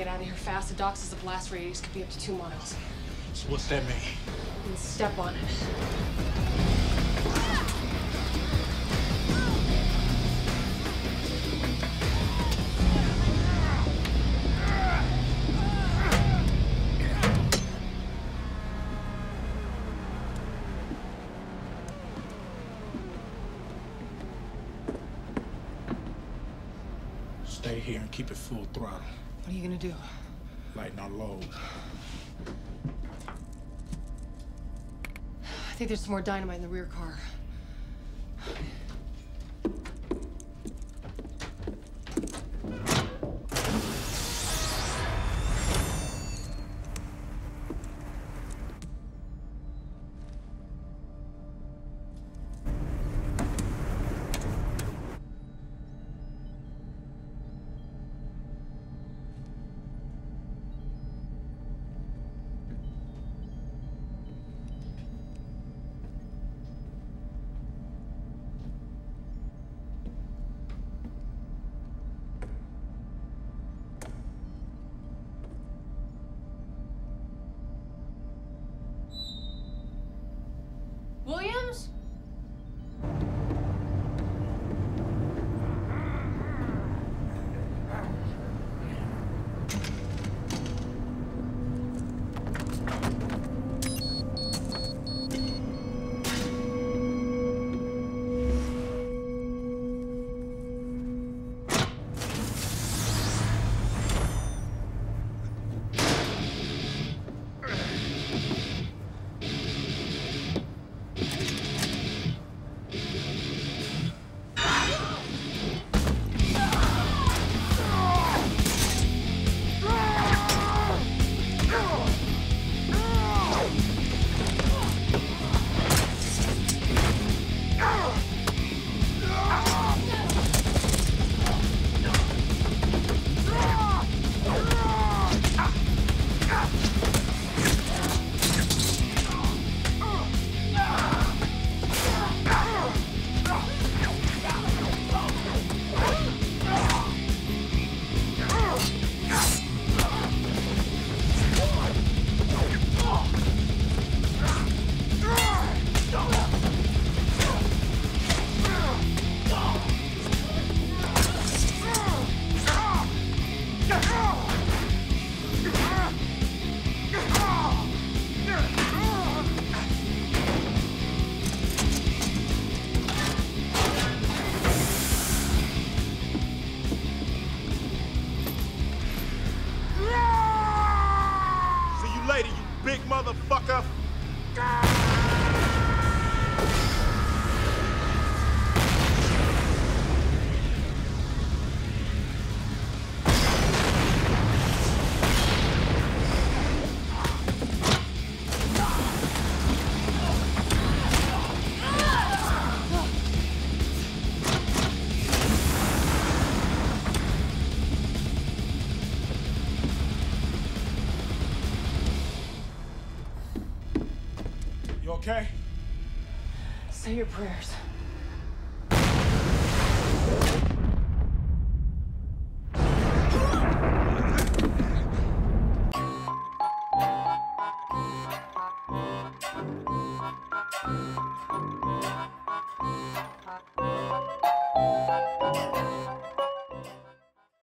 get out of here fast. The doc says the blast radius could be up to two miles. So what's that mean? And step on it. Stay here and keep it full throttle. What are you gonna do? Lighten our load. I think there's some more dynamite in the rear car. Williams? Big motherfucker. You okay? Say your prayers.